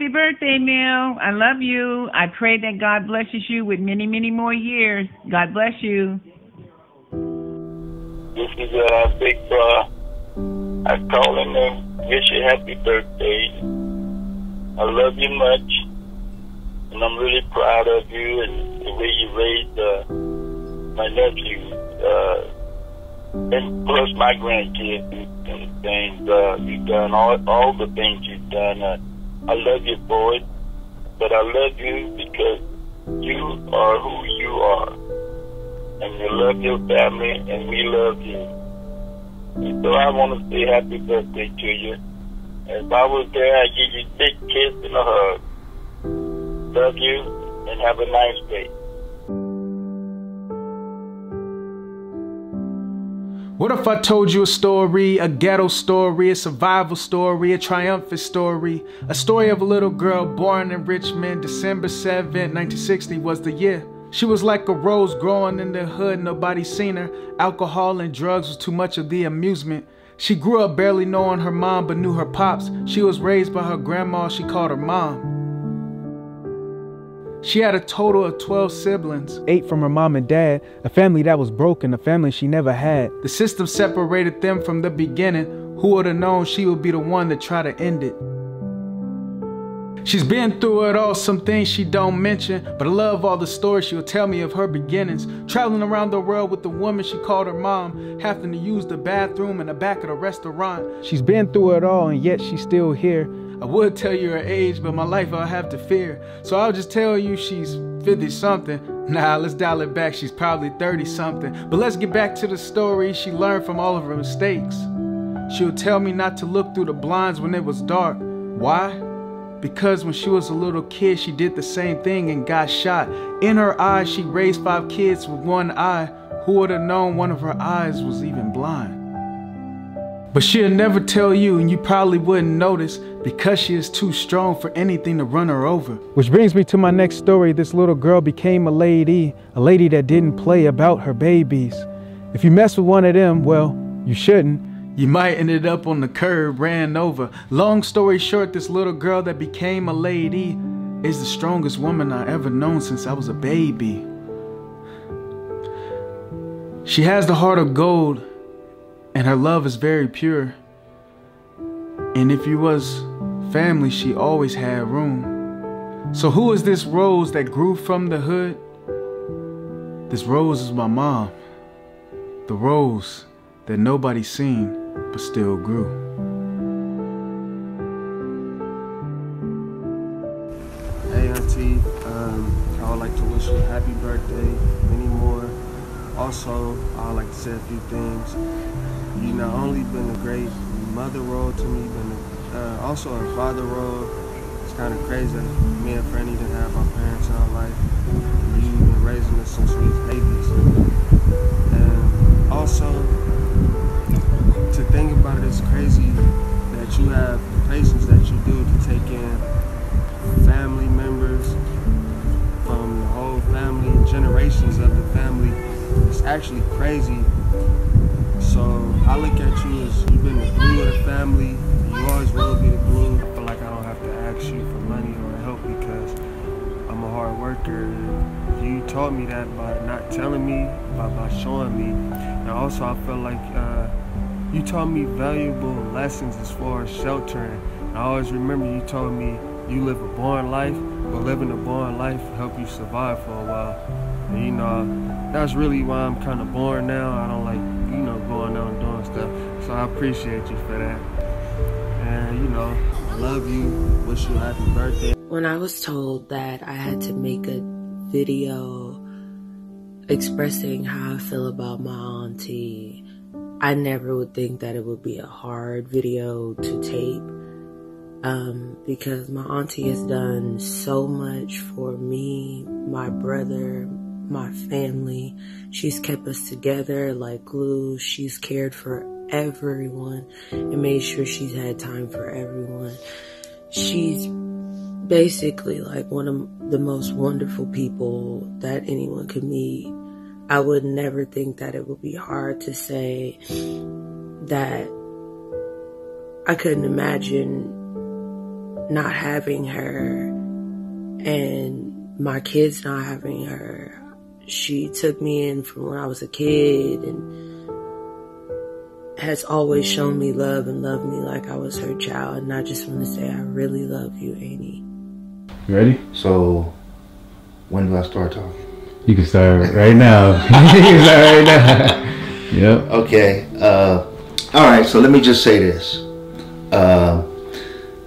Happy birthday, Mill. I love you. I pray that God blesses you with many, many more years. God bless you. This is uh, Big Bro. I call him and wish you happy birthday. I love you much, and I'm really proud of you and the way you raised uh, my nephew, uh, and plus my grandkids and, and things. Uh, you've done all all the things you've done. Uh, I love you it, but I love you because you are who you are. And you love your family, and we love you. And so I want to say happy birthday to you. If I was there, I'd give you a big kiss and a hug. Love you, and have a nice day. What if I told you a story, a ghetto story, a survival story, a triumphant story? A story of a little girl born in Richmond, December 7, 1960 was the year. She was like a rose growing in the hood, nobody seen her. Alcohol and drugs was too much of the amusement. She grew up barely knowing her mom but knew her pops. She was raised by her grandma, she called her mom. She had a total of 12 siblings, eight from her mom and dad, a family that was broken, a family she never had. The system separated them from the beginning. Who would have known she would be the one to try to end it? She's been through it all, some things she don't mention, but I love all the stories she'll tell me of her beginnings. Traveling around the world with the woman she called her mom, having to use the bathroom in the back of the restaurant. She's been through it all, and yet she's still here. I would tell you her age, but my life I'll have to fear. So I'll just tell you she's 50 something. Nah, let's dial it back, she's probably 30 something. But let's get back to the story she learned from all of her mistakes. She'll tell me not to look through the blinds when it was dark. Why? Because when she was a little kid, she did the same thing and got shot. In her eyes, she raised five kids with one eye. Who would have known one of her eyes was even blind? But she'll never tell you, and you probably wouldn't notice because she is too strong for anything to run her over. Which brings me to my next story. This little girl became a lady, a lady that didn't play about her babies. If you mess with one of them, well, you shouldn't. You might ended up on the curb, ran over. Long story short, this little girl that became a lady is the strongest woman I ever known since I was a baby. She has the heart of gold and her love is very pure. And if you was family, she always had room. So who is this rose that grew from the hood? This rose is my mom. The rose that nobody seen but still grew. Hey auntie, um, I would like to wish you a happy birthday, many more. Also, I would like to say a few things. You not only been a great mother role to me, but uh, also a father role. It's kind of crazy me and Franny didn't have our parents in our life. You've been raising us since we was babies. And also, to think about it, it's crazy that you have the patience that you do to take in family members from the whole family generations of the family. It's actually crazy so I look at you as you've been the glue of the family. You always will be the glue. I feel like I don't have to ask you for money or help because I'm a hard worker. You taught me that by not telling me, by, by showing me. And also I feel like uh, you taught me valuable lessons as far as sheltering. I always remember you told me you live a boring life, but living a boring life help you survive for a while. And you know, that's really why I'm kind of boring now. I don't like So I appreciate you for that. And, you know, I love you. Wish you a happy birthday. When I was told that I had to make a video expressing how I feel about my auntie, I never would think that it would be a hard video to tape. Um, because my auntie has done so much for me, my brother, my family. She's kept us together like glue. She's cared for everyone and made sure she's had time for everyone. She's basically like one of the most wonderful people that anyone could meet. I would never think that it would be hard to say that I couldn't imagine not having her and my kids not having her, she took me in from when I was a kid and has always shown me love and loved me like I was her child. And I just want to say, I really love you, Annie. You ready? So, when do I start talking? You can start right now. you can start right now. Yep. Okay. Uh, all right. So let me just say this. Uh,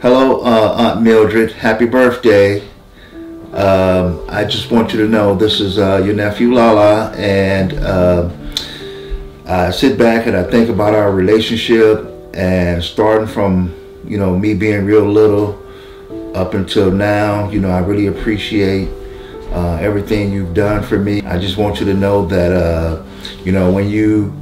hello, uh, Aunt Mildred. Happy birthday. Um, I just want you to know this is uh, your nephew Lala, and uh, I sit back and I think about our relationship, and starting from you know me being real little up until now, you know I really appreciate uh, everything you've done for me. I just want you to know that, uh, you know, when you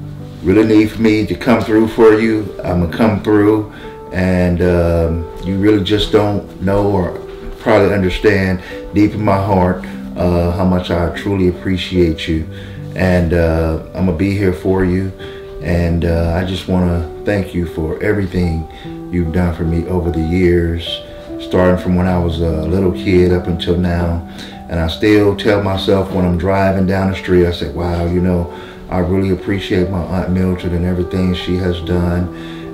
really need me to come through for you, I'm gonna come through, and um, you really just don't know or probably understand deep in my heart uh, how much I truly appreciate you, and uh, I'm gonna be here for you, and uh, I just want to thank you for everything you've done for me over the years, starting from when I was a little kid up until now. And I still tell myself when I'm driving down the street, I say, wow, you know, I really appreciate my Aunt Mildred and everything she has done.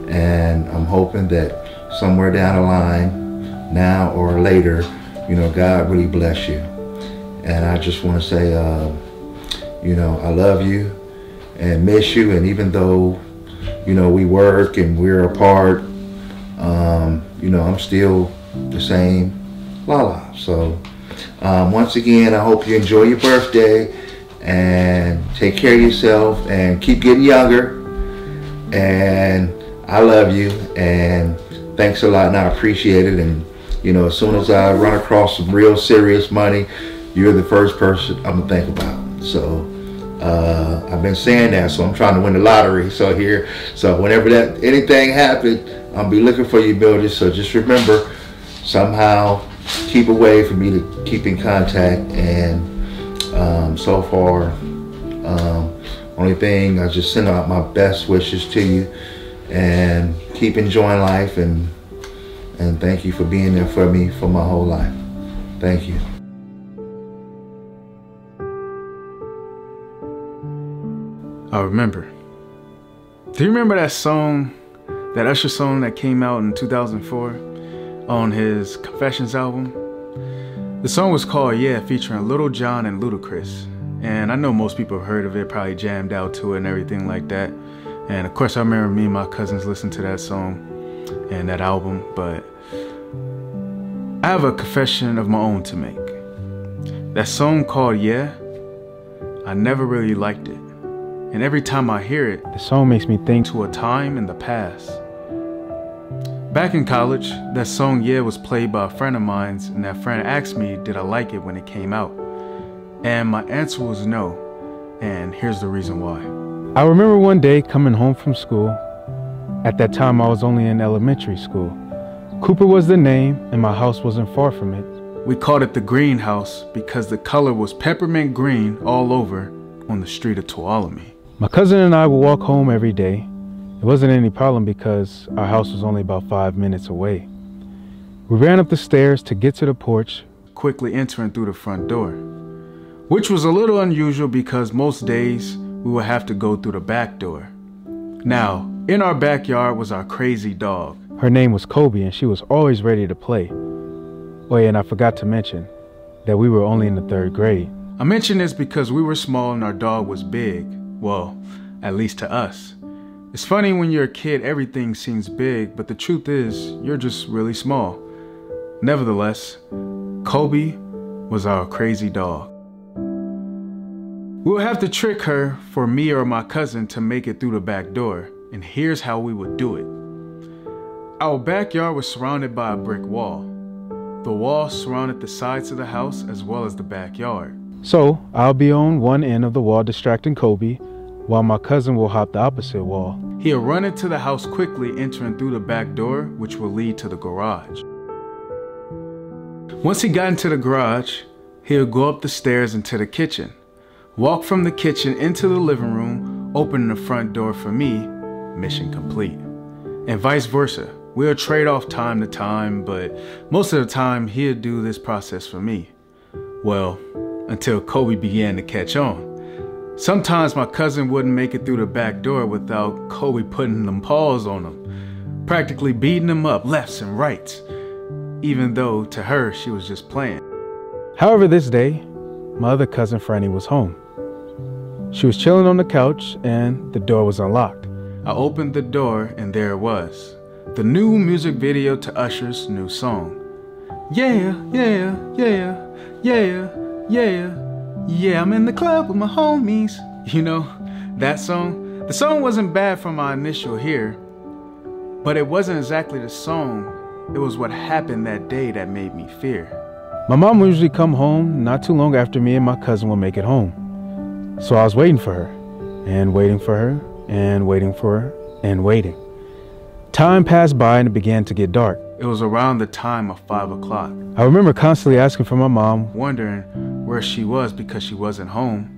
And I'm hoping that somewhere down the line, now or later, you know, God really bless you. And I just want to say, uh, you know, I love you and miss you. And even though, you know, we work and we're apart, um, you know, I'm still the same Lala. So, um, once again, I hope you enjoy your birthday and take care of yourself and keep getting younger. And I love you and thanks a lot and I appreciate it. And, you know, as soon as I run across some real serious money, you're the first person I'm gonna think about. So uh, I've been saying that, so I'm trying to win the lottery. So here, so whenever that anything happens, I'll be looking for you, Mildred. So just remember, somehow keep away for me to keep in contact. And um, so far, um, only thing I just send out my best wishes to you, and keep enjoying life. And and thank you for being there for me for my whole life. Thank you. I remember. Do you remember that song, that Usher song that came out in 2004 on his Confessions album? The song was called Yeah, featuring Lil Jon and Ludacris. And I know most people have heard of it, probably jammed out to it and everything like that. And of course, I remember me and my cousins listened to that song and that album, but I have a confession of my own to make. That song called Yeah, I never really liked it. And every time I hear it, the song makes me think to a time in the past. Back in college, that song Yeah was played by a friend of mine's, and that friend asked me, Did I like it when it came out? And my answer was no, and here's the reason why. I remember one day coming home from school. At that time, I was only in elementary school. Cooper was the name, and my house wasn't far from it. We called it the greenhouse because the color was peppermint green all over on the street of Tuolumne. My cousin and I would walk home every day. It wasn't any problem because our house was only about five minutes away. We ran up the stairs to get to the porch, quickly entering through the front door, which was a little unusual because most days we would have to go through the back door. Now, in our backyard was our crazy dog. Her name was Kobe and she was always ready to play. Oh, yeah, and I forgot to mention that we were only in the third grade. I mention this because we were small and our dog was big. Well, at least to us. It's funny when you're a kid, everything seems big, but the truth is, you're just really small. Nevertheless, Kobe was our crazy dog. We'll have to trick her for me or my cousin to make it through the back door, and here's how we would do it. Our backyard was surrounded by a brick wall. The wall surrounded the sides of the house as well as the backyard. So I'll be on one end of the wall distracting Kobe, while my cousin will hop the opposite wall. He'll run into the house quickly, entering through the back door, which will lead to the garage. Once he got into the garage, he'll go up the stairs into the kitchen, walk from the kitchen into the living room, opening the front door for me, mission complete. And vice versa. We'll trade off time to time, but most of the time he'll do this process for me. Well, until Kobe began to catch on. Sometimes my cousin wouldn't make it through the back door without Kobe putting them paws on him, practically beating him up lefts and rights, even though to her she was just playing. However, this day, my other cousin Franny was home. She was chilling on the couch and the door was unlocked. I opened the door and there it was the new music video to Usher's new song. Yeah, yeah, yeah, yeah, yeah. Yeah, I'm in the club with my homies. You know, that song? The song wasn't bad from my initial hear, but it wasn't exactly the song. It was what happened that day that made me fear. My mom would usually come home not too long after me and my cousin would make it home. So I was waiting for her, and waiting for her, and waiting for her, and waiting. Time passed by and it began to get dark. It was around the time of 5 o'clock. I remember constantly asking for my mom, wondering where she was because she wasn't home.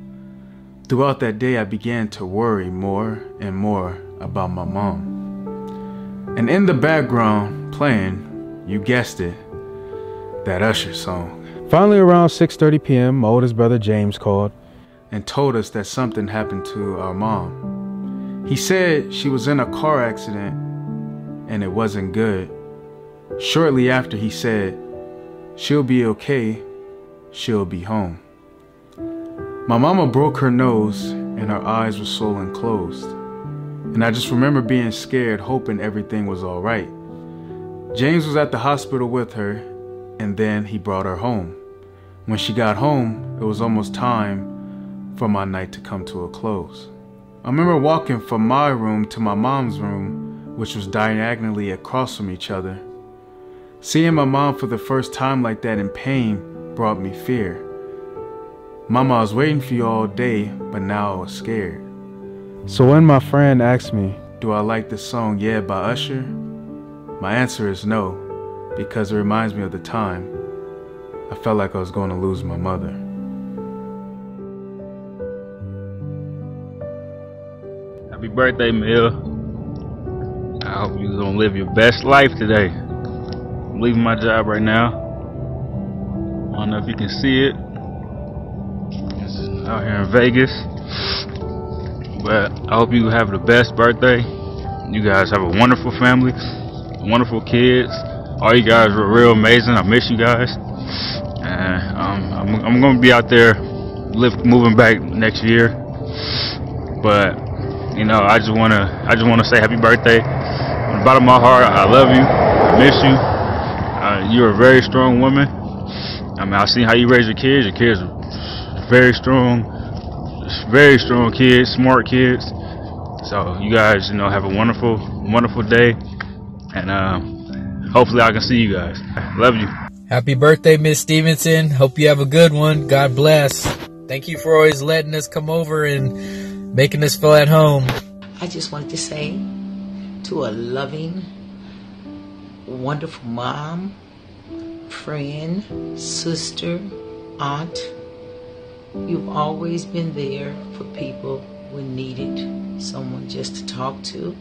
Throughout that day, I began to worry more and more about my mom. And in the background, playing, you guessed it, that Usher song. Finally, around 6:30 p.m., my oldest brother James called and told us that something happened to our mom. He said she was in a car accident and it wasn't good. Shortly after, he said, She'll be okay, she'll be home. My mama broke her nose and her eyes were swollen closed. And I just remember being scared, hoping everything was all right. James was at the hospital with her, and then he brought her home. When she got home, it was almost time for my night to come to a close. I remember walking from my room to my mom's room which was diagonally across from each other. Seeing my mom for the first time like that in pain brought me fear. Mama, I was waiting for you all day, but now I was scared. So when my friend asked me, Do I like the song Yeah by Usher? My answer is no, because it reminds me of the time I felt like I was going to lose my mother. Happy birthday, Mill. I hope you're gonna live your best life today. I'm leaving my job right now. I don't know if you can see it. It's out here in Vegas. But I hope you have the best birthday. You guys have a wonderful family, wonderful kids. All you guys were real amazing. I miss you guys. And um, I'm, I'm gonna be out there, live, moving back next year. But you know, I just wanna, I just wanna say happy birthday the bottom of my heart, I love you. I miss you. Uh, you're a very strong woman. I mean, I've seen how you raise your kids. Your kids are very strong, very strong kids, smart kids. So you guys, you know, have a wonderful, wonderful day, and uh, hopefully I can see you guys. Love you. Happy birthday, Miss Stevenson. Hope you have a good one. God bless. Thank you for always letting us come over and making us feel at home. I just wanted to say to a loving, wonderful mom, friend, sister, aunt. You've always been there for people when needed, someone just to talk to.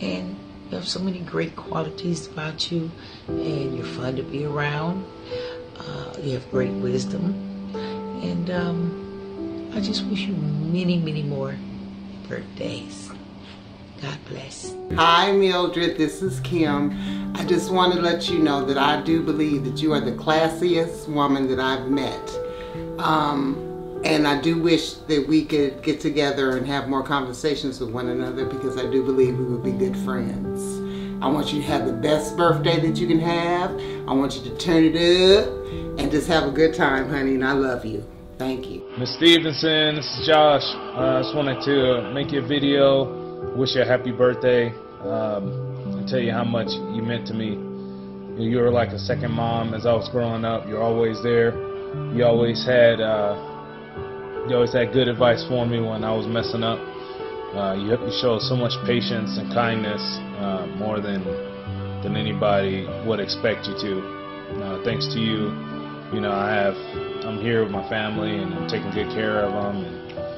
And you have so many great qualities about you, and you're fun to be around. Uh, you have great wisdom. And um, I just wish you many, many more birthdays. God bless. Hi, Mildred. This is Kim. I just want to let you know that I do believe that you are the classiest woman that I've met. Um, and I do wish that we could get together and have more conversations with one another because I do believe we would be good friends. I want you to have the best birthday that you can have. I want you to turn it up and just have a good time, honey, and I love you. Thank you. Miss Stevenson, this is Josh. Uh, I just wanted to make you a video wish you a happy birthday um, and tell you how much you meant to me. You were like a second mom as I was growing up. You're always there. You always had uh, you always had good advice for me when I was messing up. Uh, you, you showed so much patience and kindness, uh, more than than anybody would expect you to. Uh, thanks to you, you know I have I'm here with my family and I'm taking good care of them. And,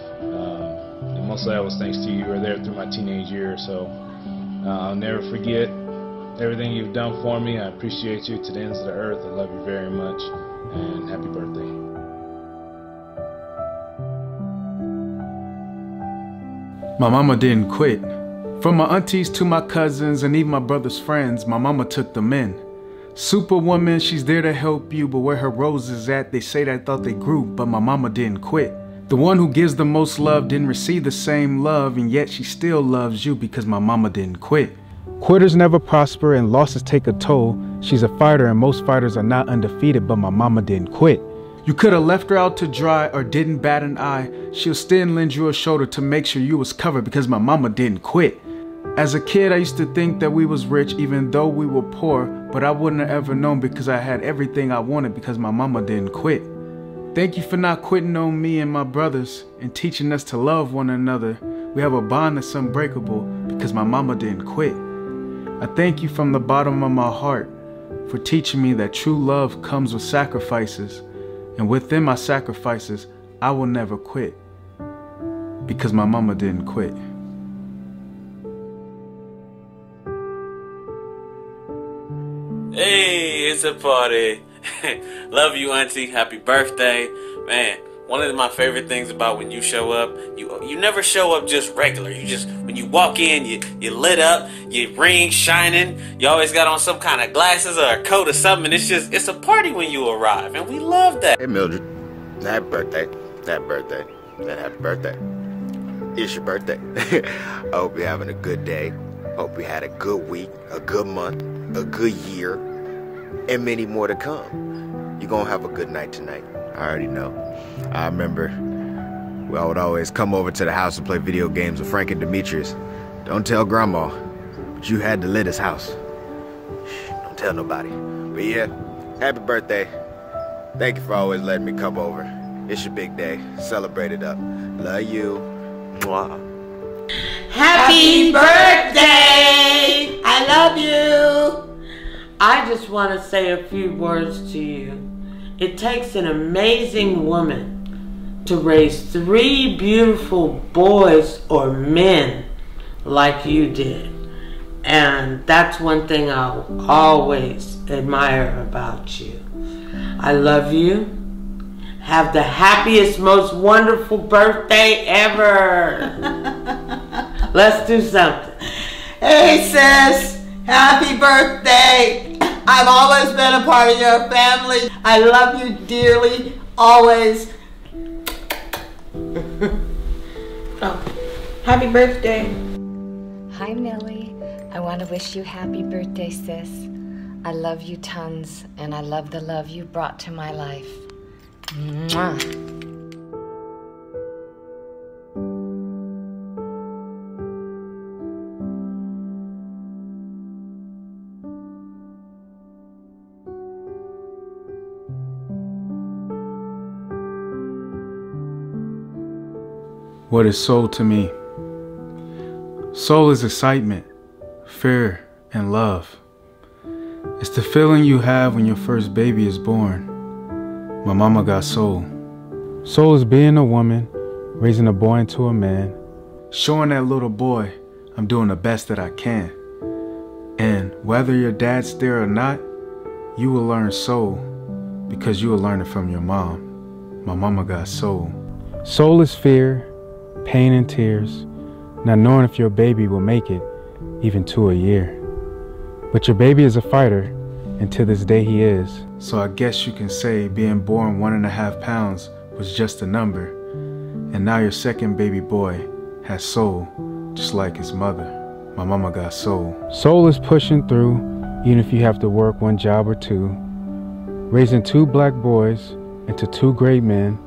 mostly that was thanks to you. Were there through my teenage years, so uh, I'll never forget everything you've done for me. I appreciate you to the ends of the earth. I love you very much. And happy birthday. My mama didn't quit. From my aunties to my cousins and even my brother's friends, my mama took them in. Superwoman, she's there to help you, but where her roses at, they say that I thought they grew, but my mama didn't quit. The one who gives the most love didn't receive the same love, and yet she still loves you because my mama didn't quit. Quitters never prosper and losses take a toll. She's a fighter, and most fighters are not undefeated, but my mama didn't quit. You could have left her out to dry or didn't bat an eye. She'll still lend you a shoulder to make sure you was covered because my mama didn't quit. As a kid, I used to think that we was rich even though we were poor, but I wouldn't have ever known because I had everything I wanted because my mama didn't quit. Thank you for not quitting on me and my brothers and teaching us to love one another. We have a bond that's unbreakable because my mama didn't quit. I thank you from the bottom of my heart for teaching me that true love comes with sacrifices, and within my sacrifices, I will never quit because my mama didn't quit. Hey, it's a party. Love you, Auntie. Happy birthday. Man, one of my favorite things about when you show up, you you never show up just regular. You just when you walk in, you you lit up, your ring shining. You always got on some kind of glasses or a coat or something. It's just it's a party when you arrive, and we love that. Hey Mildred, happy birthday, happy birthday, happy birthday. It's your birthday. I hope you're having a good day. Hope you had a good week, a good month, a good year, and many more to come. You're gonna have a good night tonight. I already know. I remember I would always come over to the house and play video games with Frank and Demetrius. Don't tell Grandma, but you had to lit his house. Don't tell nobody. But yeah, happy birthday. Thank you for always letting me come over. It's your big day. Celebrate it up. Love you. Mwah. Happy birthday! I love you. I just want to say a few words to you. It takes an amazing woman to raise three beautiful boys or men like you did. And that's one thing I'll always admire about you. I love you. Have the happiest, most wonderful birthday ever. Let's do something. Hey, sis. Happy birthday. I've always been a part of your family. I love you dearly, always. oh, happy birthday. Hi, Millie. I want to wish you happy birthday, sis. I love you tons, and I love the love you brought to my life. Mwah. What is soul to me? Soul is excitement, fear, and love. It's the feeling you have when your first baby is born. My mama got soul. Soul is being a woman, raising a boy into a man, showing that little boy I'm doing the best that I can. And whether your dad's there or not, you will learn soul because you will learn it from your mom. My mama got soul. Soul is fear, pain, and tears, not knowing if your baby will make it even to a year. But your baby is a fighter, and to this day he is. So I guess you can say being born one and a half pounds was just a number. And now your second baby boy has soul, just like his mother. My mama got soul. Soul is pushing through, even if you have to work one job or two. Raising two black boys into two great men,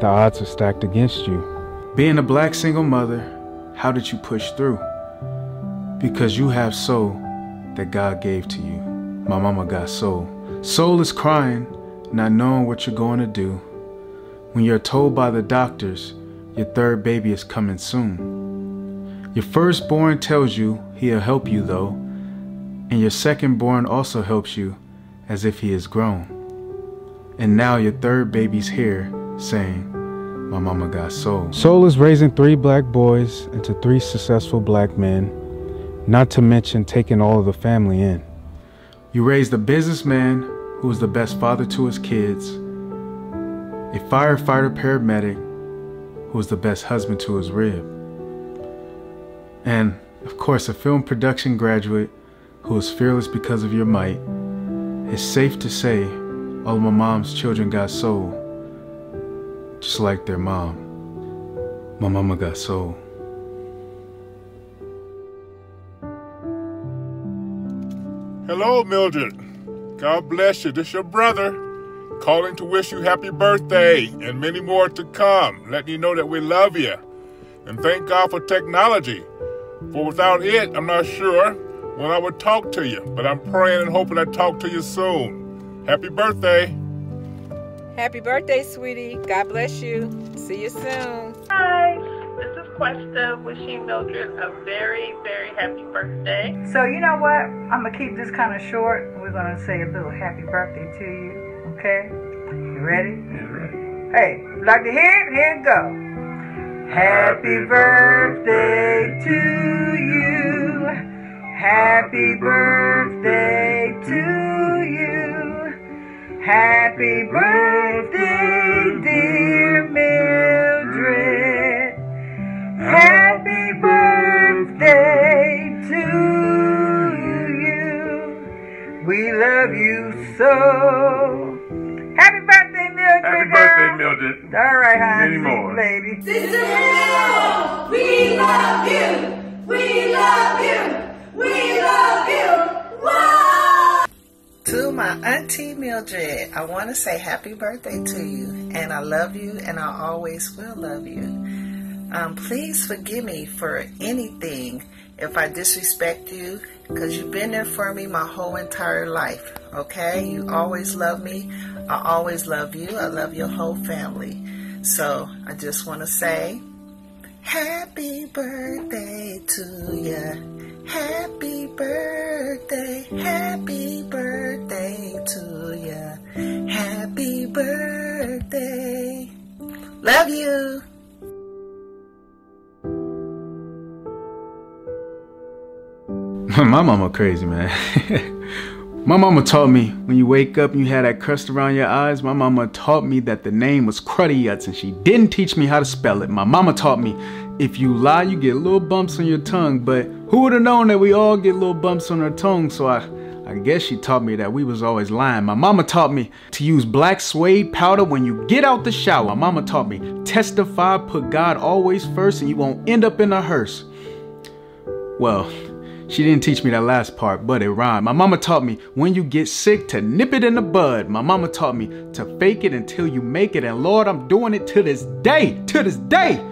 the odds are stacked against you. Being a black single mother, how did you push through? Because you have soul that God gave to you. My mama got soul. Soul is crying, not knowing what you're going to do. When you're told by the doctors your third baby is coming soon. Your firstborn tells you he'll help you though, and your secondborn also helps you as if he is grown. And now your third baby's here saying, My mama got soul. Soul is raising three black boys into three successful black men. not to mention taking all of the family in. You raised a businessman who was the best father to his kids, a firefighter paramedic who was the best husband to his rib, and, of course, a film production graduate who was fearless because of your might. It's safe to say all of my mom's children got soul, just like their mom. My mama got soul. Hello, Mildred. God bless you. This your brother calling to wish you happy birthday and many more to come. Letting you know that we love you. And thank God for technology. For without it, I'm not sure when I would talk to you. But I'm praying and hoping I talk to you soon. Happy birthday. Happy birthday, sweetie. God bless you. See you soon. Hi, this is Questa wishing Mildred a very, very happy birthday. So you know what? I'm gonna keep this kind of short. We're gonna say a little happy birthday to you. Okay? You ready? Yeah, ready. Hey, like to hear it? Here it go. Happy birthday to you. Happy birthday to you. Happy birthday, dear Mildred. Happy birthday to you. We love you so. Happy birthday, Mildred. Happy birthday, Mildred. All right, honey. Many more. Lady. Sister Hill, we love you. We love you. We love you. My auntie Mildred, I want to say happy birthday to you, and I love you, and I always will love you. Um, please forgive me for anything if I disrespect you, because you've been there for me my whole entire life. Okay, you always love me. I always love you. I love your whole family. So I just want to say, happy birthday to you. Happy birthday, happy birthday to you. Happy birthday. Love you. My mama crazy, man. my mama taught me when you wake up and you had that crust around your eyes, my mama taught me that the name was Cruddy Yuts and she didn't teach me how to spell it. My mama taught me if you lie, you get little bumps on your tongue, but who would have known that we all get little bumps on our tongue? So I I guess she taught me that we was always lying. My mama taught me to use black suede powder when you get out the shower. My mama taught me testify, put God always first, and you won't end up in a hearse. Well, she didn't teach me that last part, but it rhymed. My mama taught me when you get sick to nip it in the bud. My mama taught me to fake it until you make it. And Lord, I'm doing it to this day. To this day.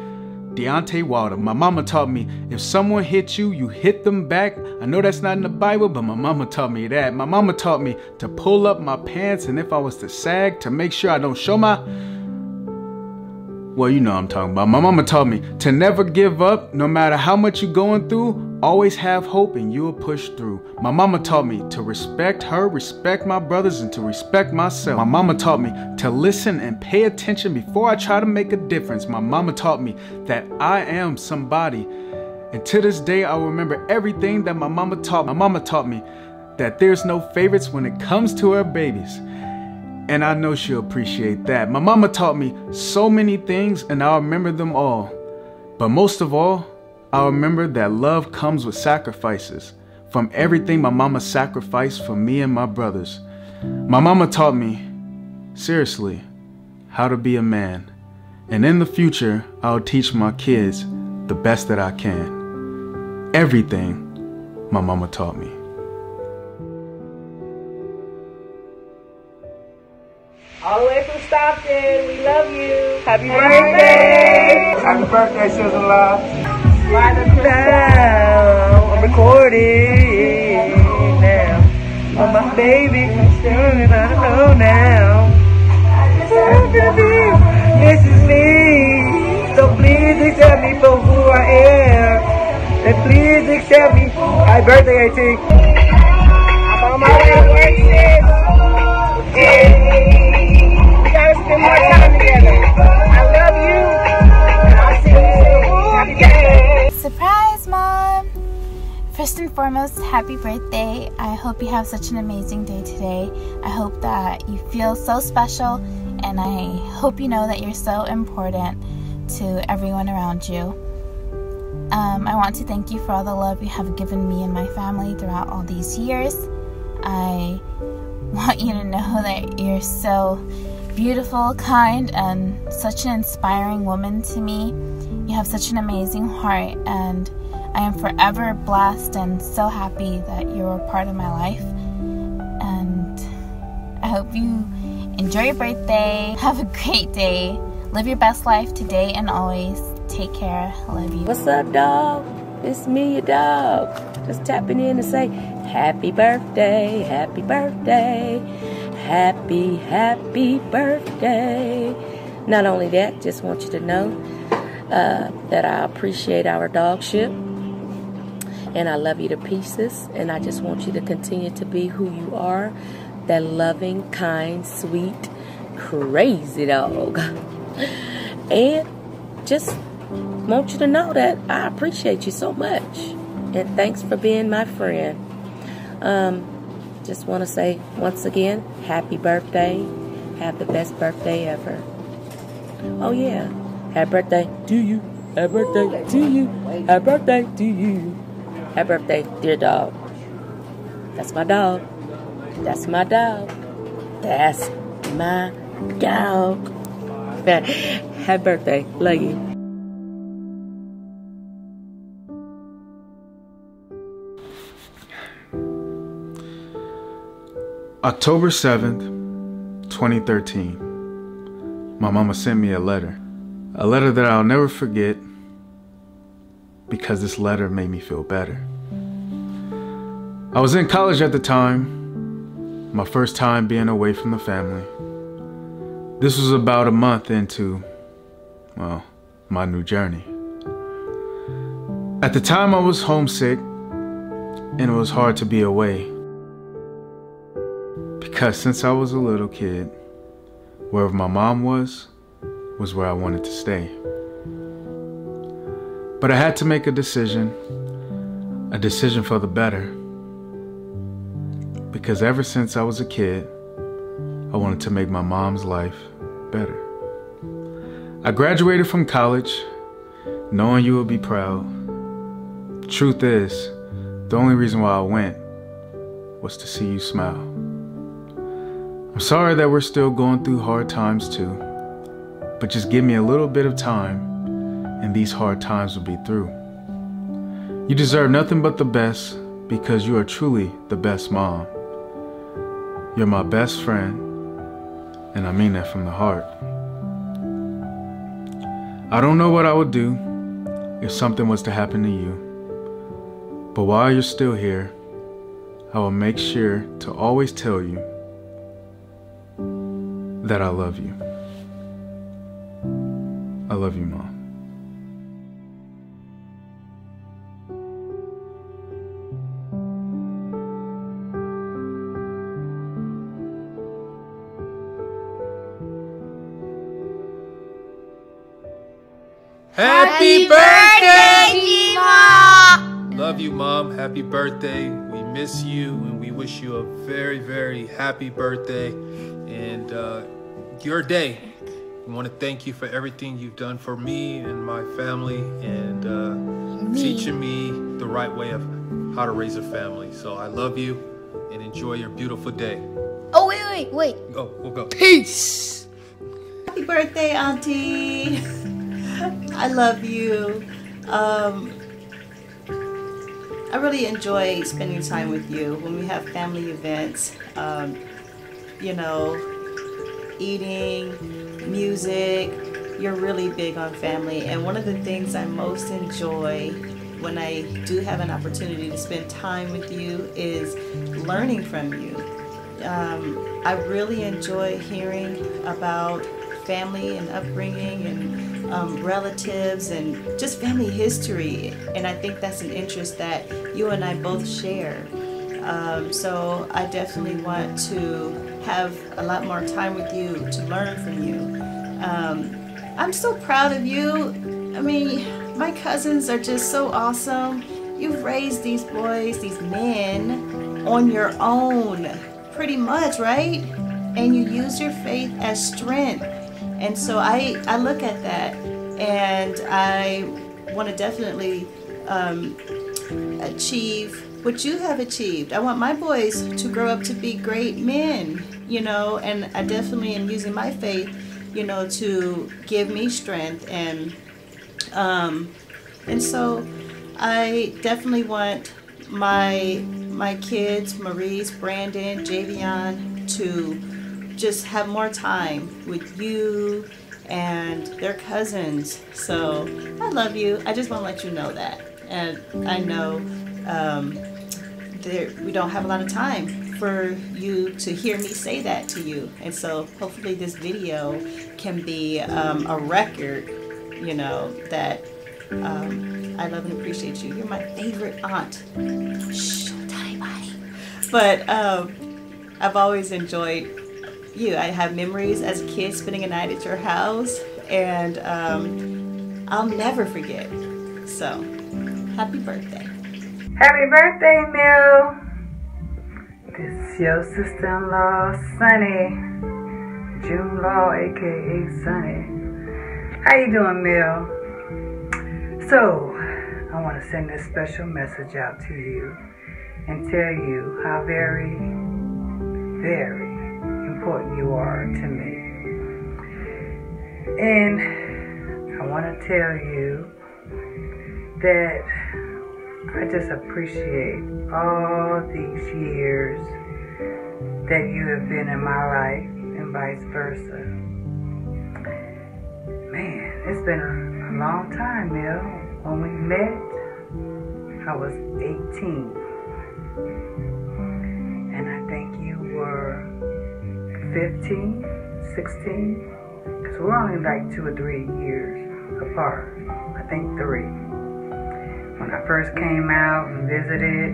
Deontay Wilder. My mama taught me if someone hits you, you hit them back. I know that's not in the Bible, but my mama taught me that. My mama taught me to pull up my pants and if I was to sag, to make sure I don't show my well, you know I'm talking about. My mama taught me to never give up, no matter how much you're going through, always have hope and you'll push through. My mama taught me to respect her, respect my brothers, and to respect myself. My mama taught me to listen and pay attention before I try to make a difference. My mama taught me that I am somebody. And to this day, I remember everything that my mama taught. My mama taught me that there's no favorites when it comes to her babies. And I know she'll appreciate that. My mama taught me so many things and I'll remember them all. But most of all, I'll remember that love comes with sacrifices. From everything my mama sacrificed for me and my brothers. My mama taught me, seriously, how to be a man. And in the future, I'll teach my kids the best that I can. Everything my mama taught me. All the way from Stockton, we love you. Happy birthday. Happy birthday, sister-in-law. Slide I'm recording now. Oh, my baby, I know now. This is me. So please accept me for who I am. And please accept me. Happy birthday, AT. I'm on my way to work, sis. Yeah. First and foremost, happy birthday. I hope you have such an amazing day today. I hope that you feel so special, and I hope you know that you're so important to everyone around you. Um, I want to thank you for all the love you have given me and my family throughout all these years. I want you to know that you're so beautiful, kind, and such an inspiring woman to me. You have such an amazing heart, and I am forever blessed and so happy that you're a part of my life. And I hope you enjoy your birthday. Have a great day. Live your best life today and always. Take care. Love you. What's up, dog? It's me, your dog. Just tapping in to say happy birthday, happy birthday, happy, happy birthday. Not only that, just want you to know uh, that I appreciate our dogship and I love you to pieces. And I just want you to continue to be who you are that loving, kind, sweet, crazy dog. And just want you to know that I appreciate you so much. And thanks for being my friend. Um, just want to say once again, happy birthday. Have the best birthday ever. Oh, yeah. Happy birthday to you. Happy birthday to you. Happy birthday to you. Happy birthday, dear dog. That's my dog. That's my dog. That's my dog. Happy birthday. Love you. October 7th, 2013. My mama sent me a letter. A letter that I'll never forget because this letter made me feel better. I was in college at the time, my first time being away from the family. This was about a month into, well, my new journey. At the time, I was homesick, and it was hard to be away. Because since I was a little kid, wherever my mom was, was where I wanted to stay. But I had to make a decision, a decision for the better. Because ever since I was a kid, I wanted to make my mom's life better. I graduated from college knowing you would be proud. Truth is, the only reason why I went was to see you smile. I'm sorry that we're still going through hard times too, but just give me a little bit of time and these hard times will be through. You deserve nothing but the best because you are truly the best mom. You're my best friend, and I mean that from the heart. I don't know what I would do if something was to happen to you, but while you're still here, I will make sure to always tell you that I love you. I love you, Mom. You, Mom. Happy birthday. We miss you and we wish you a very, very happy birthday and uh, your day. We want to thank you for everything you've done for me and my family and uh, Me. teaching me the right way of how to raise a family. So I love you and enjoy your beautiful day. Oh, wait, wait, wait. Go, we'll go. Peace. Happy birthday, Auntie. I love you. Um, I really enjoy spending time with you when we have family events. Um, you know, eating, music. You're really big on family. And one of the things I most enjoy when I do have an opportunity to spend time with you is learning from you. Um, I really enjoy hearing about family and upbringing and um, relatives and just family history. And I think that's an interest that you and I both share. Um, so I definitely want to have a lot more time with you to learn from you. Um, I'm so proud of you. I mean, my cousins are just so awesome. you've raised these boys, these men on your own, pretty much, right? And you use your faith as strength. And so I, I look at that and I want to definitely um, achieve what you have achieved. I want my boys to grow up to be great men, you know, and I definitely am using my faith, you know, to give me strength and um and so I definitely want my my kids, Maurice, Brandon, Javion, to just have more time with you and they're cousins. So I love you. I just want to let you know that. And I know um, there, we don't have a lot of time for you to hear me say that to you. And so hopefully this video can be um, a record, you know, that um, I love and appreciate you. You're my favorite aunt. Shh, tiny body. But um, I've always enjoyed you. I have memories as a kid spending a night at your house, and um, I'll never forget. So, happy birthday. Happy birthday, Mill. This is your sister-in-law, Sunny. June Law, aka Sunny. How you doing, Mill? So, I want to send this special message out to you and tell you how very, very important you are to me. And I want to tell you that I just appreciate all these years that you have been in my life and vice versa. Man, it's been a, long time, Mel. When we met, I was 18. And I think you were 15, 16, because we're only like two or three years apart. I think three. When I first came out and visited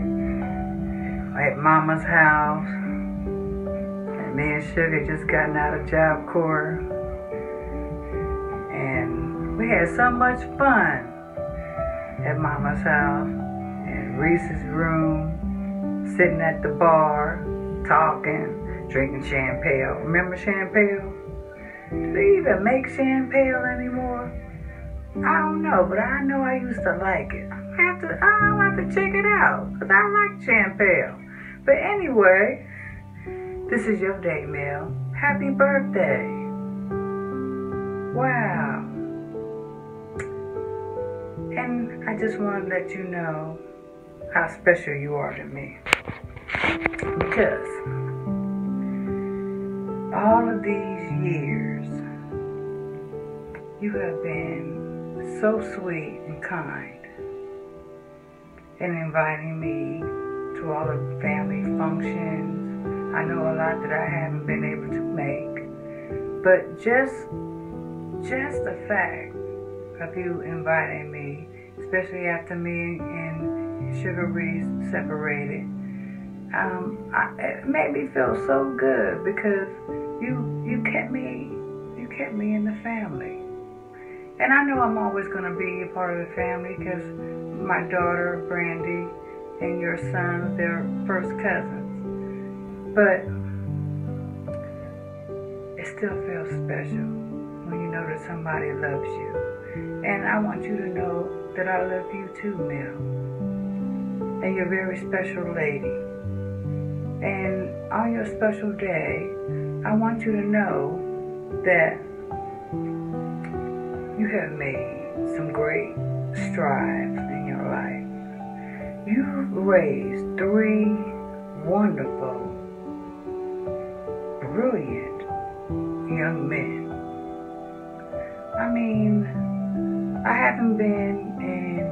at Mama's house, and me and Sugar just gotten out of Job Corps, and we had so much fun at Mama's house, in Reese's room, sitting at the bar, talking drinking champagne. Remember champagne? Do they even make champagne anymore? I don't know, but I know I used to like it. I have to, I'll have to check it out, because I like champagne. But anyway, this is your day, Mel. Happy birthday. Wow. And I just want to let you know how special you are to me. Because all of these years, you have been so sweet and kind in inviting me to all the family functions. I know a lot that I haven't been able to make, but just just the fact of you inviting me, especially after me and Sugar Reese separated, um, I, it made me feel so good because you you kept me you kept me in the family. And I know I'm always going to be a part of the family because my daughter, Brandy, and your son, they're first cousins. But it still feels special when you know that somebody loves you. And I want you to know that I love you too, Mel. And you're a very special lady. And on your special day, I want you to know that you have made some great strides in your life. You've raised three wonderful, brilliant young men. I mean, I haven't been in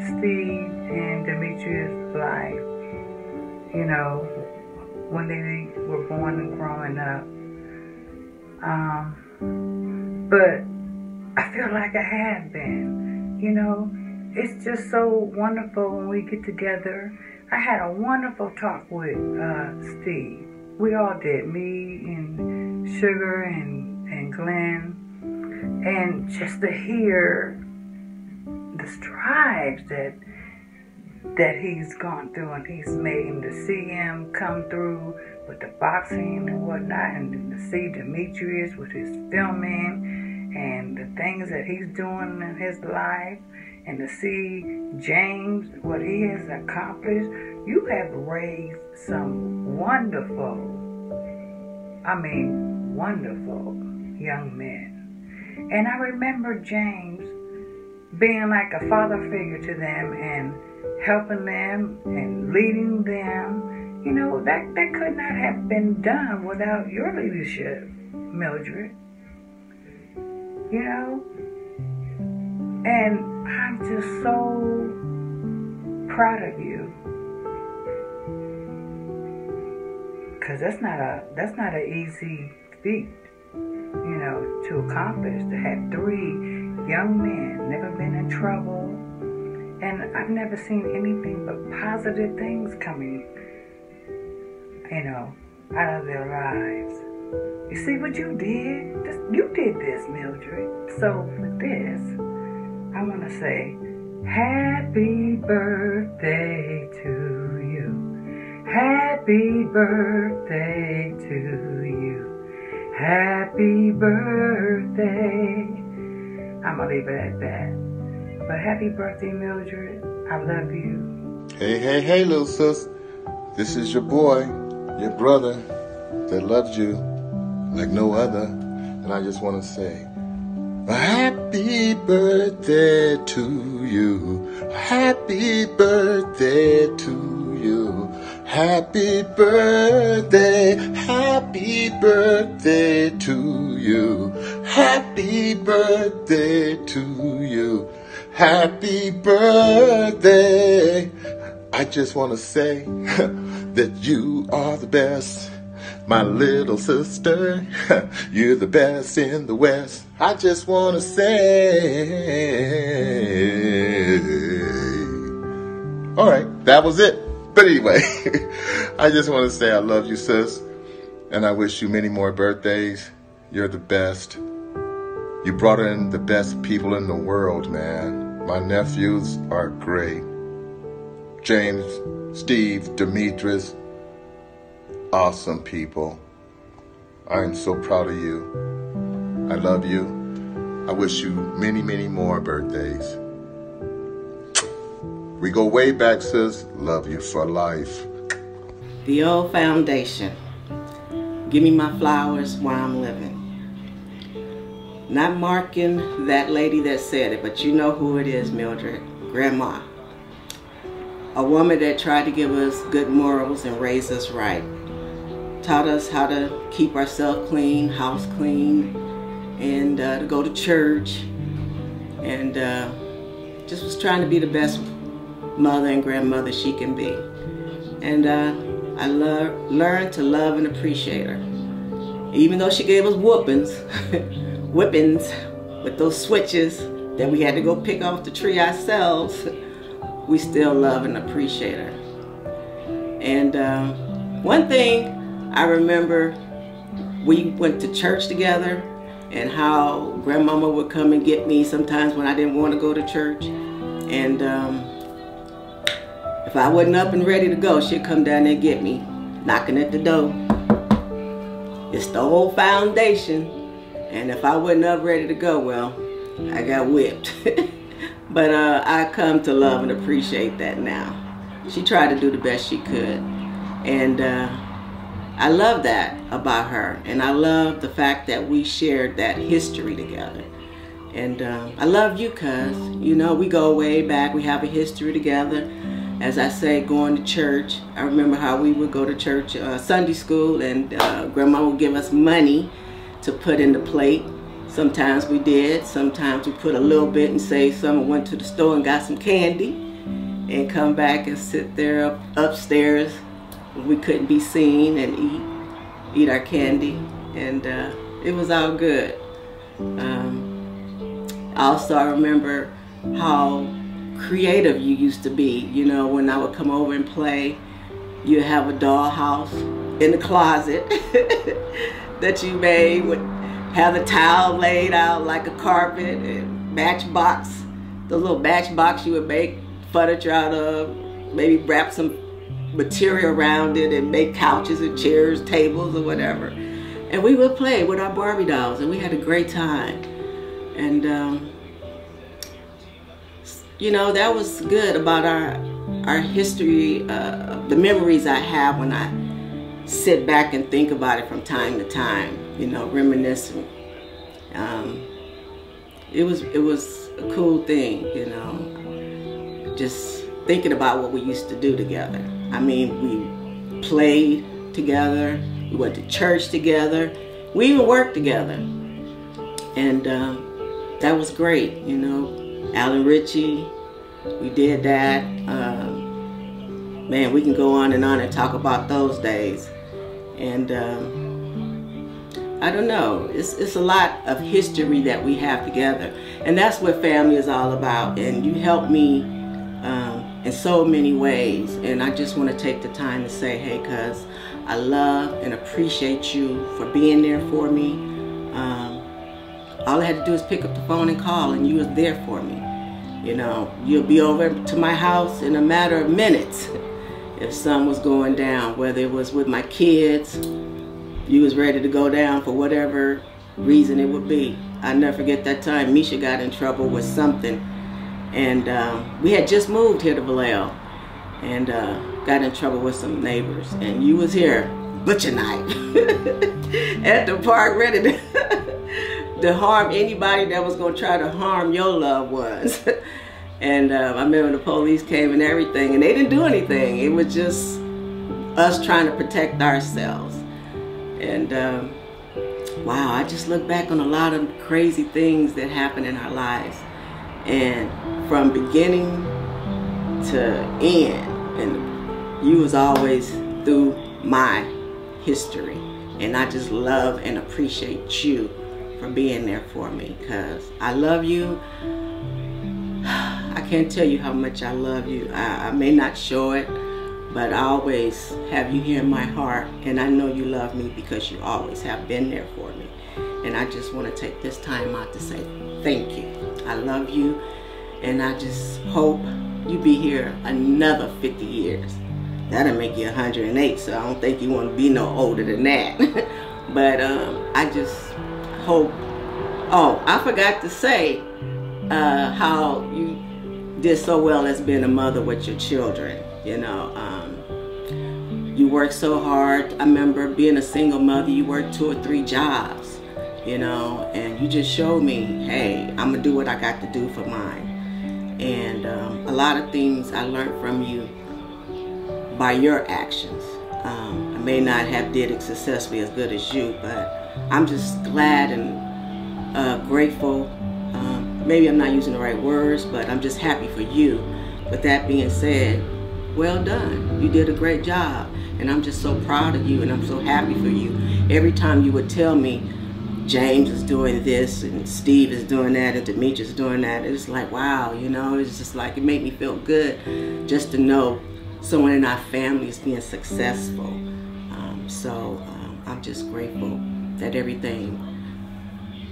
Steve and Demetrius' life, you know, when they were born and growing up. Um, but I feel like I have been. You know, it's just so wonderful when we get together. I had a wonderful talk with uh, Steve. We all did, me and Sugar and, and Glenn. And just to hear the strides that that he's gone through and he's made him to see him come through with the boxing and whatnot and to see Demetrius with his filming and the things that he's doing in his life and to see James, what he has accomplished, you have raised some wonderful, I mean, wonderful young men. And I remember James being like a father figure to them and helping them and leading them. You know, that, that could not have been done without your leadership, Mildred. You know? And I'm just so proud of you. Cause that's not a that's not an easy feat, you know, to accomplish. To have three young men, never been in trouble, and I've never seen anything but positive things coming, you know, out of their lives. You see what you did? This, you did this, Mildred. So with this, I want to say, Happy birthday to you. Happy birthday to you. Happy birthday. I'm going to leave it at that. But happy birthday, Mildred. I love you. Hey, hey, hey, little sis. This is your boy, your brother that loves you like no other. And I just want to say, Happy birthday to you. Happy birthday to you. Happy birthday. Happy birthday to you. Happy birthday to you. Happy birthday. I just want to say that you are the best. My little sister, you're the best in the West. I just want to say. All right, that was it. But anyway, I just want to say I love you, sis. And I wish you many more birthdays. You're the best. You brought in the best people in the world, man. My nephews are great. James, Steve, Demetrius, awesome people. I am so proud of you. I love you. I wish you many, many more birthdays. We go way back, sis. Love you for life. The old foundation. Give me my flowers while I'm living. Not marking that lady that said it, but you know who it is, Mildred. Grandma. A woman that tried to give us good morals and raise us right. Taught us how to keep ourselves clean, house clean, and uh, to go to church. And uh, just was trying to be the best mother and grandmother she can be. And uh, I learned to love and appreciate her. Even though she gave us whoopings, whippings with those switches that we had to go pick off the tree ourselves, we still love and appreciate her. And um, one thing I remember, we went to church together and how grandmama would come and get me sometimes when I didn't want to go to church. And um, if I wasn't up and ready to go, she'd come down there and get me, knocking at the door. It's the whole foundation and if I wasn't up ready to go, well, I got whipped. but uh, I come to love and appreciate that now. She tried to do the best she could. And uh, I love that about her. And I love the fact that we shared that history together. And uh, I love you, cuz. You know, we go way back. We have a history together. As I say, going to church. I remember how we would go to church, uh, Sunday school, and uh, Grandma would give us money to put in the plate. Sometimes we did. Sometimes we put a little bit and say someone went to the store and got some candy and come back and sit there up, upstairs we couldn't be seen and eat eat our candy and uh, it was all good. Um, also I remember how creative you used to be. You know, when I would come over and play, you have a dollhouse in the closet that you made would have the towel laid out like a carpet and matchbox, the little matchbox you would make furniture out of, maybe wrap some material around it and make couches and chairs, tables, or whatever. And we would play with our Barbie dolls, and we had a great time. And um, you know that was good about our our history, uh, the memories I have when I sit back and think about it from time to time. You know, reminiscing. Um, it was it was a cool thing, you know. Just thinking about what we used to do together. I mean, we played together. We went to church together. We even worked together. And um, that was great, you know. Alan Ritchie, we did that. Um, man, we can go on and on and talk about those days. And um, I don't know, it's, it's a lot of history that we have together. And that's what family is all about. And you helped me um, in so many ways. And I just want to take the time to say, hey, cuz I love and appreciate you for being there for me. Um, all I had to do is pick up the phone and call, and you was there for me. You know, you'll be over to my house in a matter of minutes if something was going down, whether it was with my kids, you was ready to go down for whatever reason it would be. I never forget that time Misha got in trouble with something, and um, we had just moved here to Vallejo, and uh, got in trouble with some neighbors, and you was here butcher night at the park ready to, to harm anybody that was to try to harm your loved ones. and uh, I remember the police came and everything, and they didn't do anything. It was just us trying to protect ourselves. And um, wow, I just look back on a lot of crazy things that happened in our lives. And from beginning to end, and you was always through my history. And I just love and appreciate you for being there for me because I love you. I can't tell you how much I love you. I, I may not show it, but I always have you here in my heart. And I know you love me because you always have been there for me. And I just want to take this time out to say thank you. I love you. And I just hope you be here another 50 years. That'll make you 108, so I don't think you want to be no older than that. but um, I just hope. Oh, I forgot to say uh, how you did so well as being a mother with your children. You know, um, you work so hard. I remember being a single mother, you worked two or three jobs, you know, and you just showed me, hey, I'm to do what I got to do for mine. And um, a lot of things I learned from you by your actions. Um, I may not have did it successfully as good as you, but I'm just glad and uh, grateful. Maybe I'm not using the right words, but I'm just happy for you. With that being said, well done. You did a great job. And I'm just so proud of you and I'm so happy for you. Every time you would tell me, James is doing this and Steve is doing that and Demetrius is doing that, it's like, wow, you know, it's just like, it made me feel good just to know someone in our family is being successful. Um, so um, I'm just grateful that everything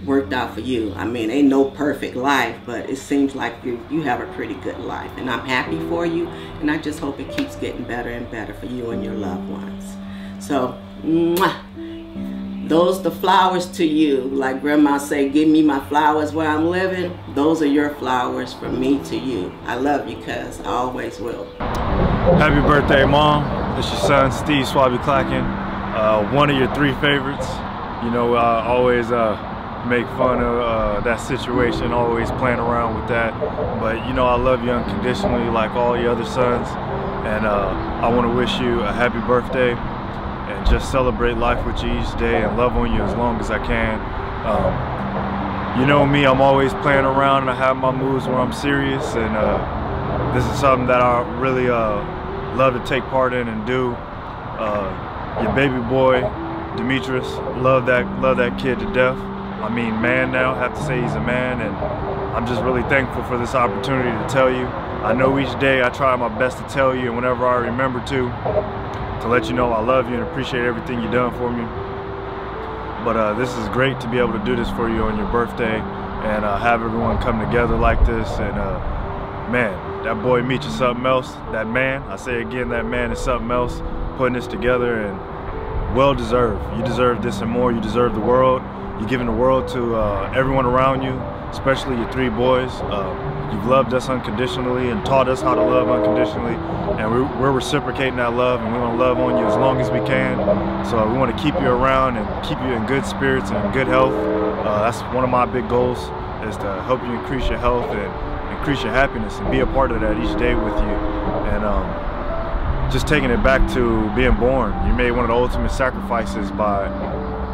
worked out for you. I mean, ain't no perfect life, but it seems like you you have a pretty good life, and I'm happy for you. And I just hope it keeps getting better and better for you and your loved ones. So, mwah, those the flowers to you. Like Grandma say, give me my flowers where I'm living. Those are your flowers from me to you. I love you, cuz I always will. Happy birthday, Mom. It's your son, Steve Swabby Clacken. Uh, one of your three favorites. You know, always uh, make fun of uh, that situation, always playing around with that. But, you know, I love you unconditionally like all your other sons. And uh, I want to wish you a happy birthday and just celebrate life with you each day and love on you as long as I can. Um, you know me, I'm always playing around and I have my moves where I'm serious. And uh, this is something that I really uh, love to take part in and do. Uh, your baby boy, Demetrius, love that love that kid to death. I mean, man now, have to say he's a man, and I'm just really thankful for this opportunity to tell you. I know each day I try my best to tell you, and whenever I remember to, to let you know I love you and appreciate everything you've done for me. But uh, this is great to be able to do this for you on your birthday and uh, have everyone come together like this. And uh, man, that boy Meech is something else. That man, I say again, that man is something else. Putting this together and well deserved. You deserve this and more. You deserve the world. You're giving the world to uh, everyone around you, especially your three boys. Uh, you've loved us unconditionally and taught us how to love unconditionally, and we're, we're reciprocating that love, and we want to love on you as long as we can. So we want to keep you around and keep you in good spirits and good health. Uh, that's one of my big goals is to help you increase your health and increase your happiness and be a part of that each day with you. And um, just taking it back to being born, you made one of the ultimate sacrifices by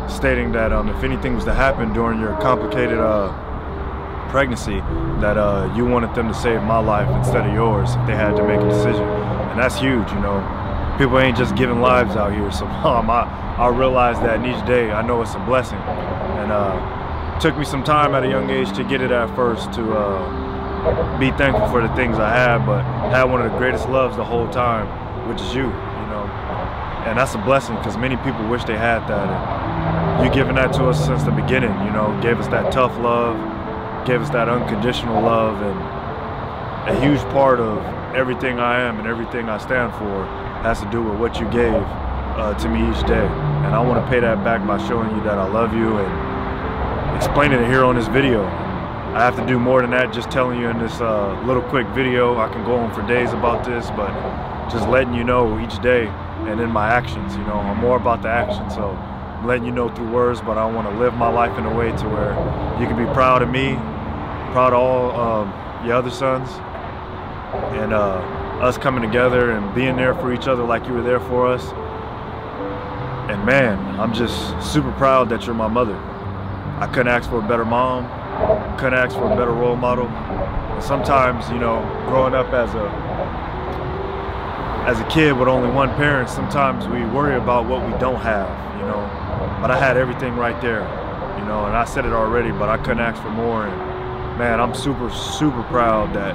stating that um, if anything was to happen during your complicated uh, pregnancy, that uh, you wanted them to save my life instead of yours if they had to make a decision. And that's huge, you know. People ain't just giving lives out here. So um, I, I realize that in each day, I know it's a blessing. And uh, took me some time at a young age to get it at first to uh, be thankful for the things I have, but had one of the greatest loves the whole time, which is you, you know. And that's a blessing because many people wish they had that. And you giving that to us since the beginning, you know, gave us that tough love, gave us that unconditional love, and a huge part of everything I am and everything I stand for has to do with what you gave uh, to me each day. And I want to pay that back by showing you that I love you and explaining it here on this video. I have to do more than that, just telling you in this uh, little quick video. I can go on for days about this, but just letting you know each day and in my actions, you know, I'm more about the action. So I'm letting you know through words, but I want to live my life in a way to where you can be proud of me, proud of all um, your other sons, and uh, us coming together and being there for each other like you were there for us. And man, I'm just super proud that you're my mother. I couldn't ask for a better mom, couldn't ask for a better role model. And sometimes, you know, growing up as a as a kid with only one parent, sometimes we worry about what we don't have, you know. But I had everything right there, you know, and I said it already, but I couldn't ask for more. And man, I'm super, super proud that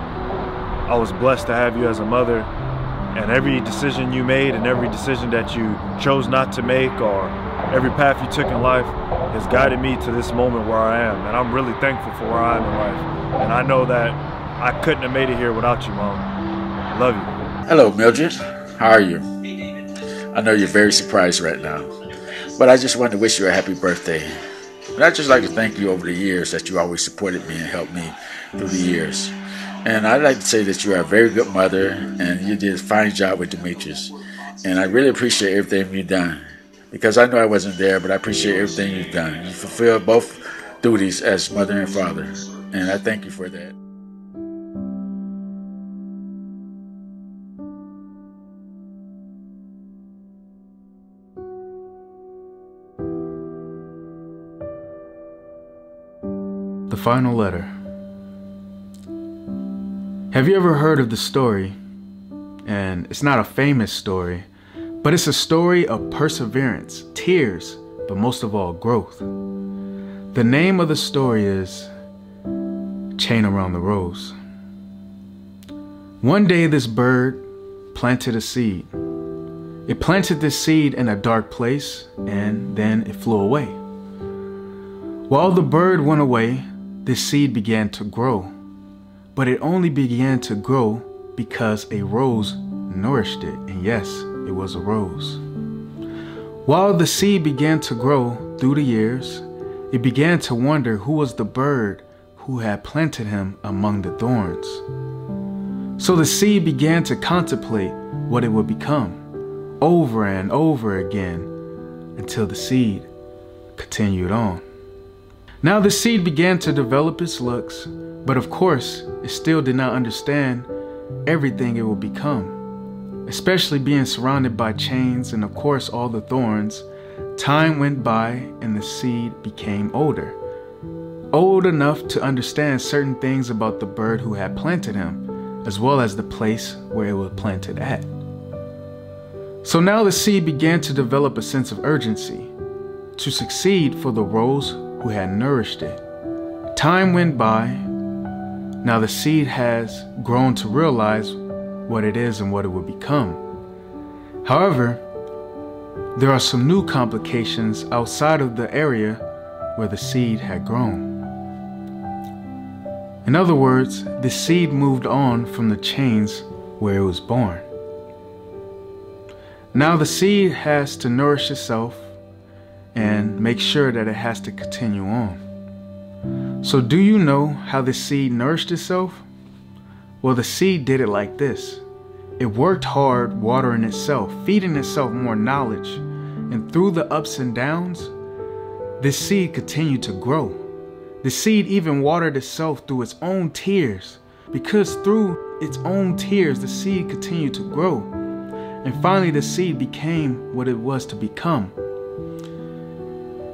I was blessed to have you as a mother. And every decision you made and every decision that you chose not to make or every path you took in life has guided me to this moment where I am. And I'm really thankful for where I am in life. And I know that I couldn't have made it here without you, Mom. Love you. Hello, Mildred. How are you? I know you're very surprised right now, but I just wanted to wish you a happy birthday. And I'd just like to thank you over the years that you always supported me and helped me through the years. And I'd like to say that you are a very good mother and you did a fine job with Demetrius. And I really appreciate everything you've done. Because I know I wasn't there, but I appreciate everything you've done. You fulfilled both duties as mother and father. And I thank you for that. The final letter. Have you ever heard of the story? And it's not a famous story, but it's a story of perseverance, tears, but most of all, growth. The name of the story is Chain Around the Rose. One day, this bird planted a seed. It planted this seed in a dark place and then it flew away. While the bird went away, this seed began to grow, but it only began to grow because a rose nourished it. And yes, it was a rose. While the seed began to grow through the years, it began to wonder who was the bird who had planted him among the thorns. So the seed began to contemplate what it would become over and over again until the seed continued on. Now the seed began to develop its looks, but of course, it still did not understand everything it would become, especially being surrounded by chains and, of course, all the thorns. Time went by and the seed became older, old enough to understand certain things about the bird who had planted him, as well as the place where it was planted at. So now the seed began to develop a sense of urgency to succeed for the rose who had nourished it. Time went by. Now the seed has grown to realize what it is and what it will become. However, there are some new complications outside of the area where the seed had grown. In other words, the seed moved on from the chains where it was born. Now the seed has to nourish itself and make sure that it has to continue on. So, do you know how the seed nourished itself? Well, the seed did it like this it worked hard watering itself, feeding itself more knowledge, and through the ups and downs, this seed continued to grow. The seed even watered itself through its own tears, because through its own tears, the seed continued to grow. And finally, the seed became what it was to become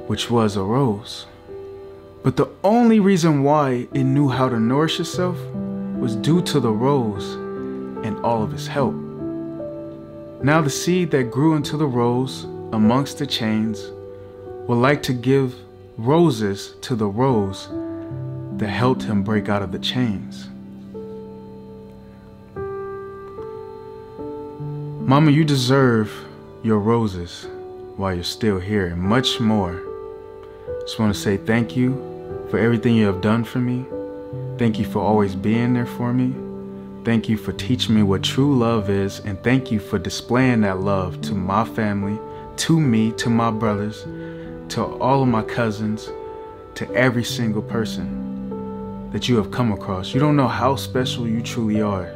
which was a rose. But the only reason why it knew how to nourish itself was due to the rose and all of its help. Now, the seed that grew into the rose amongst the chains would like to give roses to the rose that helped him break out of the chains. Mama, you deserve your roses while you're still here and much more. Just want to say thank you for everything you have done for me. Thank you for always being there for me. Thank you for teaching me what true love is, and thank you for displaying that love to my family, to me, to my brothers, to all of my cousins, to every single person that you have come across. You don't know how special you truly are.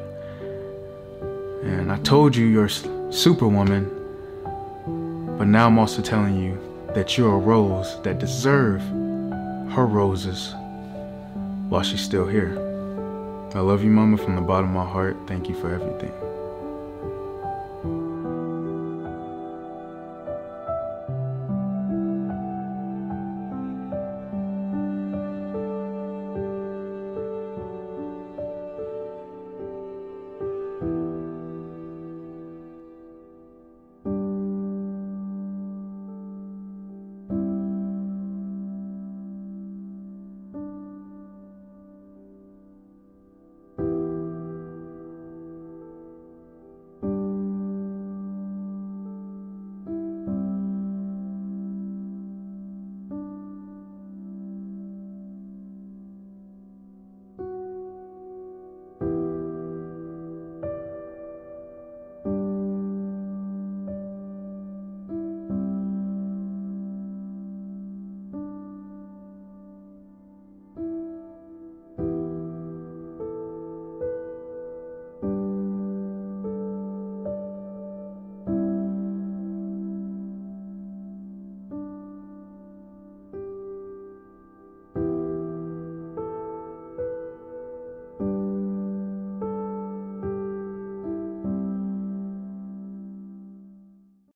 And I told you you're superwoman, but now I'm also telling you that you're a rose that deserve her roses while she's still here. I love you, Mama, from the bottom of my heart. Thank you for everything.